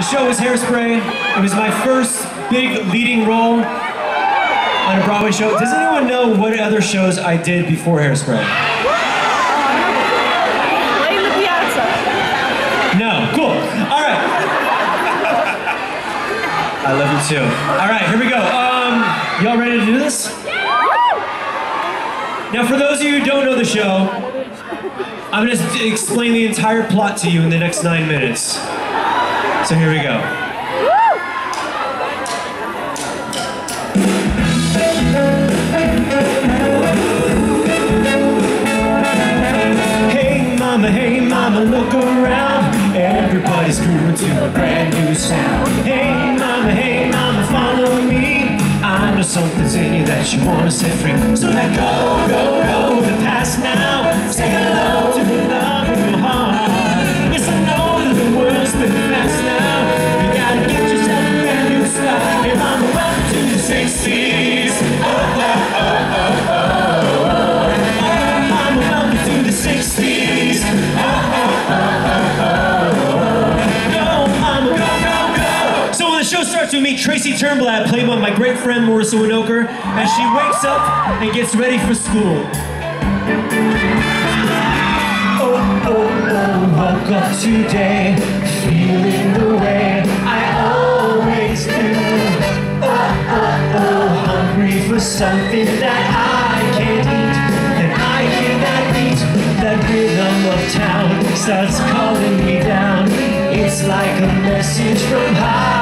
The show was Hairspray. It was my first big leading role on a Broadway show. Does anyone know what other shows I did before Hairspray? Play the piazza. No. Cool. All right. I love you too. All right, here we go. Um, y'all ready to do this? Now, for those of you who don't know the show, I'm going to explain the entire plot to you in the next nine minutes. So here we go. Hey mama, hey mama, look around. Everybody's grooving to a brand new sound. Hey mama, hey mama, follow me. I know something's in you that you wanna set free. So let go, go, go the past now. Say hello meet Turnblad, played by my great friend Marissa Winokur, as she wakes up and gets ready for school. Oh, oh, oh, woke up today, feeling the way I always do. Oh, oh, oh, hungry for something that I can't eat, I beat, that rhythm of town starts calling me down. It's like a message from high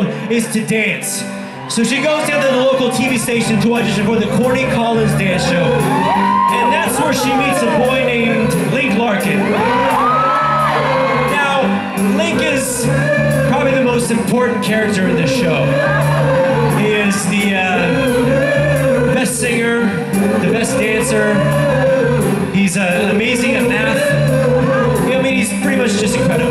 world is to dance. So she goes down to the local TV station to audition for the Corny Collins dance show. And that's where she meets a boy named Link Larkin. Now, Link is probably the most important character in this show. He is the uh, best singer, the best dancer. He's uh, amazing at math. I mean, he's pretty much just incredible.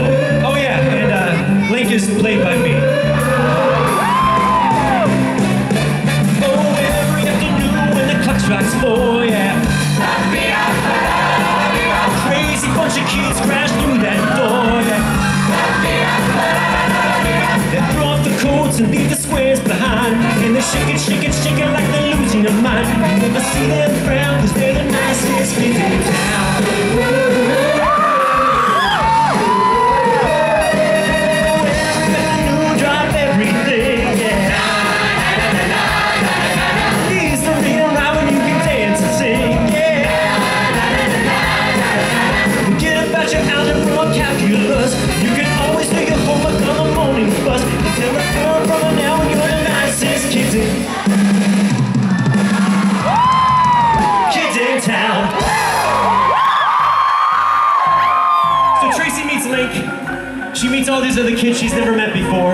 She meets all these other kids she's never met before,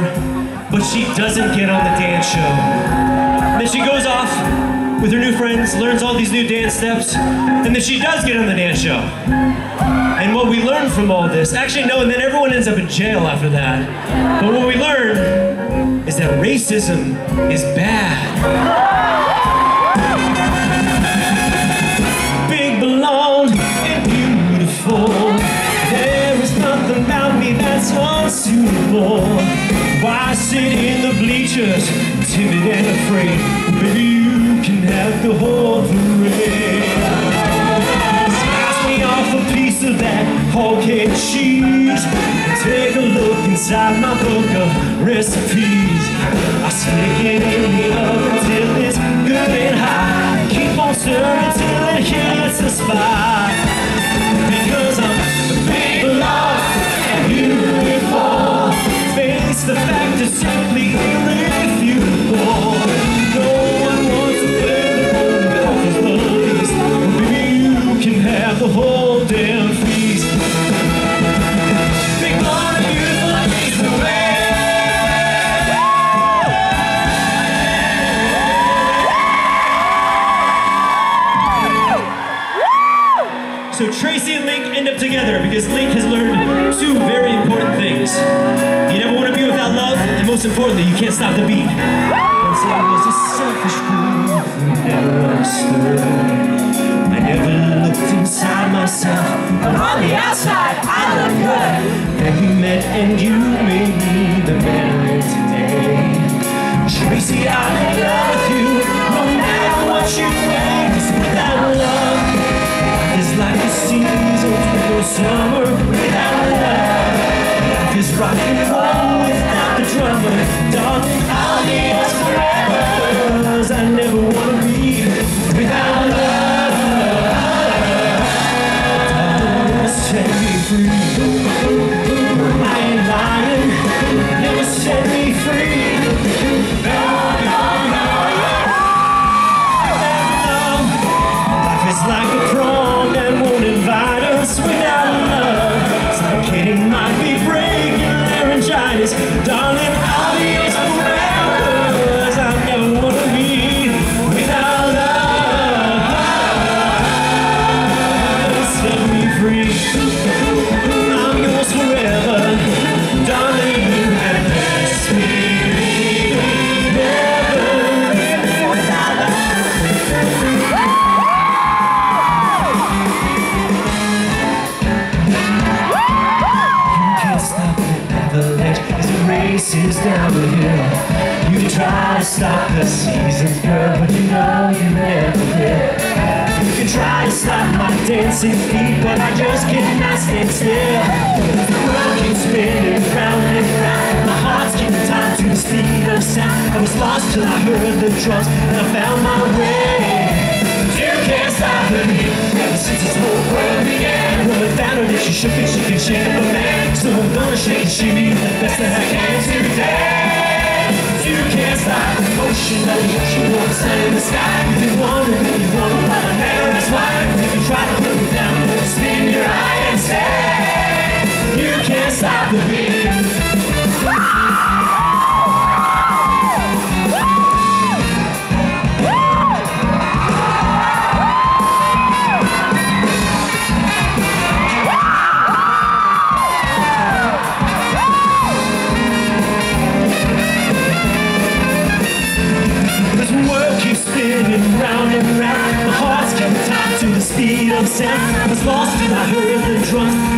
but she doesn't get on the dance show. Then she goes off with her new friends, learns all these new dance steps, and then she does get on the dance show. And what we learn from all this, actually no, and then everyone ends up in jail after that. But what we learn is that racism is bad. Unsuitable. Why sit in the bleachers, timid and afraid? Maybe you can have the whole parade. Slice me off a piece of that whole cake cheese. Take a look inside my book of recipes. I stick it in Lucy and Link end up together because Link has learned two very important things. You never want to be without love, and most importantly, you can't stop the beat. Once I was a selfish fool who never understood. I never looked inside myself. But on the outside, I look good. Then we met and you made me the man I am today. Tracy, in love with you, no matter what you think. Races down the hill. You try to stop the seasons, girl, but you know you never will. You can try to stop my dancing feet, but I just cannot stand still. The world keeps spinning round and round. My heart's keeping time to the speed of sound. I was lost till I heard the drums and I found my way. You can't stop the beat ever since this whole world began. Well, without her, she shook and she can shake up a man. So I'm gonna shake and shimmy the best ocean or the in the sky. You want it, heart's getting the speed of sound.